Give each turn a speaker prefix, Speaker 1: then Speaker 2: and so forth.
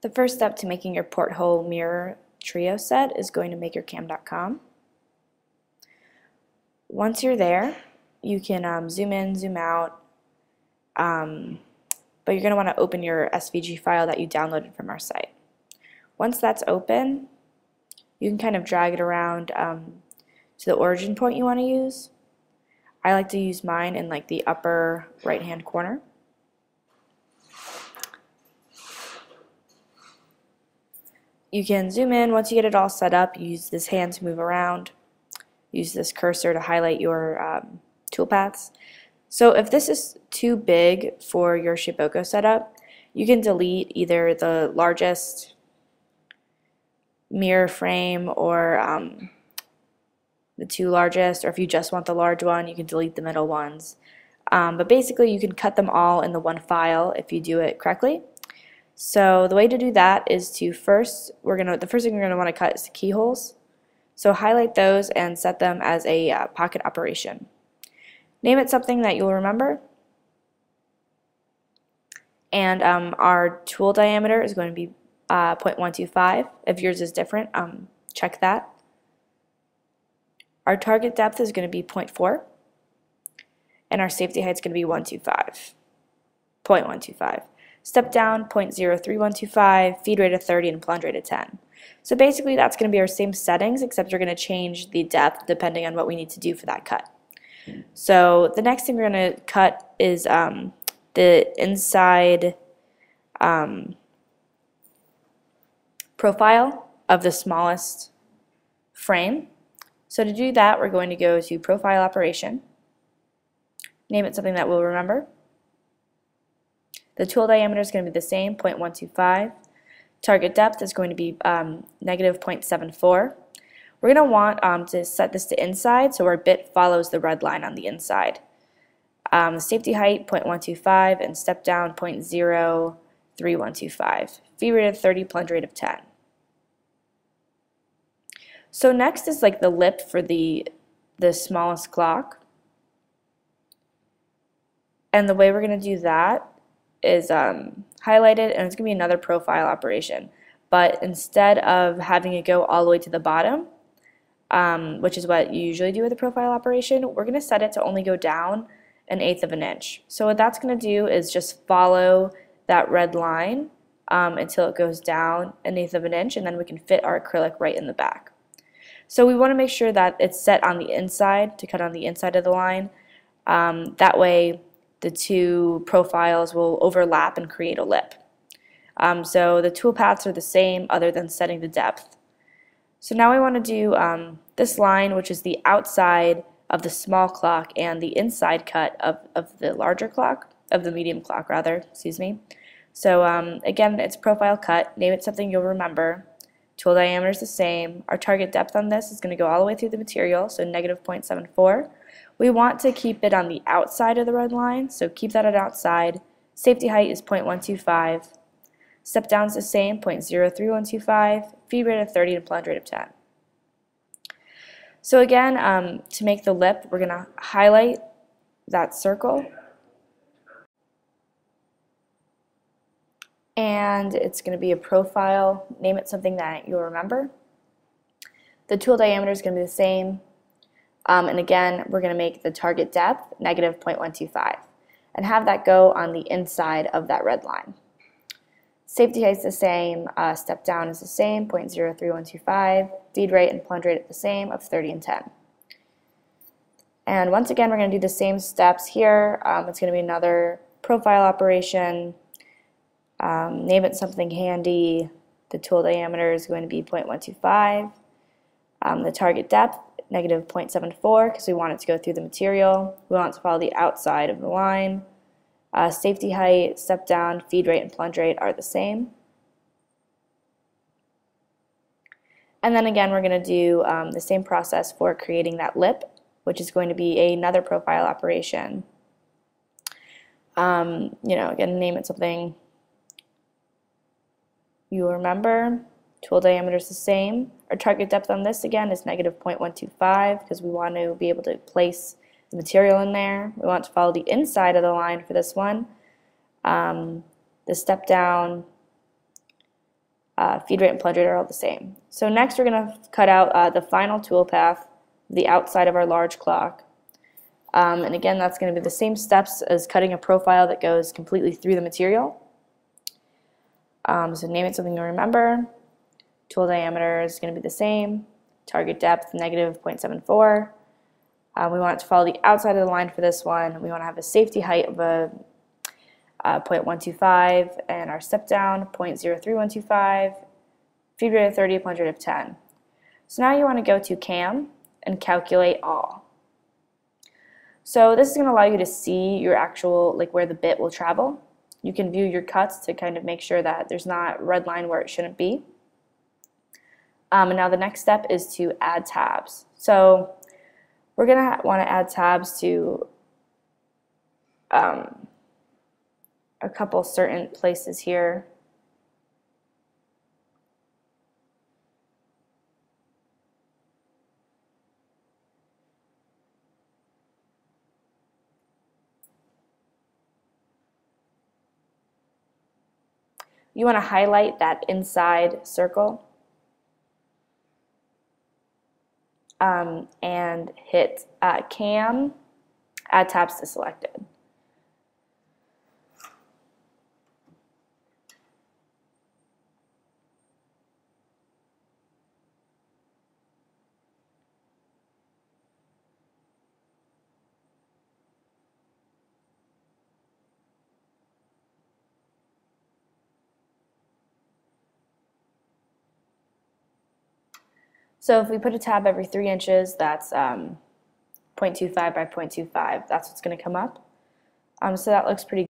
Speaker 1: The first step to making your porthole mirror trio set is going to makercam.com. Once you're there, you can um, zoom in, zoom out, um, but you're going to want to open your SVG file that you downloaded from our site. Once that's open, you can kind of drag it around um, to the origin point you want to use. I like to use mine in like the upper right hand corner. You can zoom in once you get it all set up. Use this hand to move around. Use this cursor to highlight your um, toolpaths. So if this is too big for your Shapeoko setup, you can delete either the largest mirror frame or um, the two largest, or if you just want the large one, you can delete the middle ones. Um, but basically, you can cut them all in the one file if you do it correctly. So the way to do that is to first, we're gonna the first thing we're gonna want to cut is the keyholes. So highlight those and set them as a uh, pocket operation. Name it something that you'll remember. And um, our tool diameter is going to be uh, 0.125. If yours is different, um, check that. Our target depth is going to be 0.4. And our safety height is going to be 125. 0.125. Step down, 0.03125, feed rate of 30, and plunge rate of 10. So basically that's going to be our same settings, except we're going to change the depth depending on what we need to do for that cut. So the next thing we're going to cut is um, the inside um, profile of the smallest frame. So to do that, we're going to go to Profile Operation, name it something that we'll remember, the tool diameter is going to be the same, 0.125. Target depth is going to be um, negative 0.74. We're going to want um, to set this to inside so our bit follows the red line on the inside. Um, safety height 0.125 and step down 0.03125. Feed rate of 30, plunge rate of 10. So next is like the lip for the, the smallest clock. And the way we're going to do that is um, highlighted and it's going to be another profile operation. But instead of having it go all the way to the bottom, um, which is what you usually do with a profile operation, we're going to set it to only go down an eighth of an inch. So what that's going to do is just follow that red line um, until it goes down an eighth of an inch and then we can fit our acrylic right in the back. So we want to make sure that it's set on the inside to cut on the inside of the line. Um, that way the two profiles will overlap and create a lip. Um, so the toolpaths are the same other than setting the depth. So now we want to do um, this line which is the outside of the small clock and the inside cut of, of the larger clock, of the medium clock rather, excuse me. So um, again, it's profile cut. Name it something you'll remember. Tool diameter is the same. Our target depth on this is going to go all the way through the material, so negative 0.74. We want to keep it on the outside of the red line, so keep that at outside. Safety height is 0.125. Step down is the same, 0.03125. Feed rate of 30 and plunge rate of 10. So again, um, to make the lip, we're going to highlight that circle. And it's going to be a profile. Name it something that you'll remember. The tool diameter is going to be the same, um, and again, we're going to make the target depth negative 0.125 and have that go on the inside of that red line. Safety height is the same, uh, step down is the same, 0.03125, feed rate and plunge rate are the same of 30 and 10. And once again, we're going to do the same steps here. Um, it's going to be another profile operation. Um, name it something handy. The tool diameter is going to be 0.125. Um, the target depth negative 0.74 because we want it to go through the material. We want to follow the outside of the line. Uh, safety height, step down, feed rate, and plunge rate are the same. And then again, we're going to do um, the same process for creating that lip, which is going to be another profile operation. Um, you know, again, name it something you remember. Tool diameter is the same. Our target depth on this again is negative 0.125 because we want to be able to place the material in there. We want to follow the inside of the line for this one. Um, the step down uh, feed rate and plunge rate are all the same. So next we're going to cut out uh, the final tool path, the outside of our large clock. Um, and again, that's going to be the same steps as cutting a profile that goes completely through the material. Um, so name it something you remember. Tool diameter is going to be the same. Target depth, negative 0.74. Uh, we want to follow the outside of the line for this one. We want to have a safety height of a uh, 0.125 and our step down 0.03125, feed rate of 30, plunge rate of 10. So now you want to go to CAM and calculate all. So this is going to allow you to see your actual, like where the bit will travel. You can view your cuts to kind of make sure that there's not red line where it shouldn't be. Um, and now the next step is to add tabs. So we're going to want to add tabs to um, a couple certain places here. You want to highlight that inside circle um, and hit uh, CAM, add tabs to selected. So if we put a tab every 3 inches, that's um, 0.25 by 0.25. That's what's going to come up. Um, so that looks pretty